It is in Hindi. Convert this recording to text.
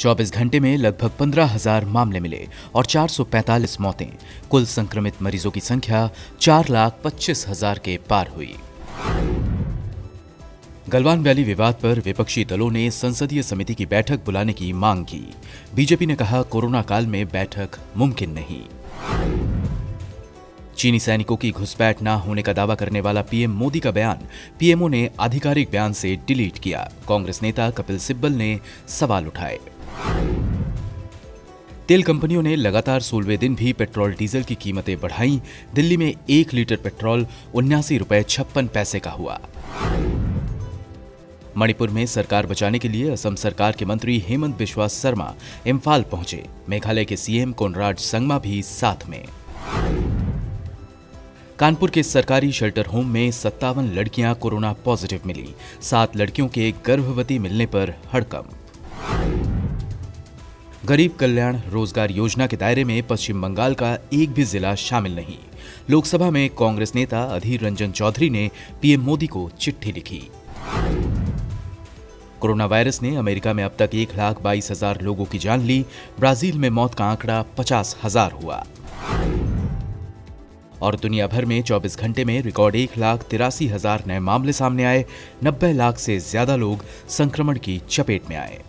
24 घंटे में लगभग पंद्रह हज़ार मामले मिले और 445 मौतें। कुल संक्रमित मरीजों की संख्या चार लाख पच्चीस हज़ार के पार हुई। गलवान वैली विवाद पर विपक्षी दलों ने संसदीय समिति की बैठक बुलाने की मांग की। बीजेपी ने कहा, कोरोना काल में बैठक मुमकिन नहीं। चीनी सैनिकों की घुसपैठ न होने का दावा करने वाला पीएम मोदी का बयान पीएमओ ने आधिकारिक बयान से डिलीट किया। कांग्रेस नेता कपिल सिब्बल ने सवाल उठाए। तेल कंपनियों ने लगातार सोलहवें दिन भी पेट्रोल डीजल की कीमतें बढ़ाई। दिल्ली में एक लीटर पेट्रोल उन्यासी रुपए छप्पन पैसे का हुआ। मणिपुर में सरकार बचाने के लिए असम सरकार के मंत्री हेमंत बिश्वास शर्मा इम्फाल पहुँचे। मेघालय के सीएम कोनराड संगमा भी साथ में। कानपुर के सरकारी शेल्टर होम में सत्तावन लड़कियाँ कोरोना पॉजिटिव मिली। सात लड़कियों के गर्भवती मिलने पर हड़कंप। गरीब कल्याण रोज़गार योजना के दायरे में पश्चिम बंगाल का एक भी जिला शामिल नहीं। लोकसभा में कांग्रेस नेता अधीर रंजन चौधरी ने पीएम मोदी को चिट्ठी लिखी। कोरोना वायरस ने अमेरिका में अब तक एक लाख बाईस हज़ार लोगों की जान ली। ब्राज़ील में मौत का आंकड़ा पचास हज़ार हुआ। और दुनिया भर में 24 घंटे में रिकॉर्ड एक लाख तिरासी हज़ार नए मामले सामने आए। 90 लाख से ज़्यादा लोग संक्रमण की चपेट में आए।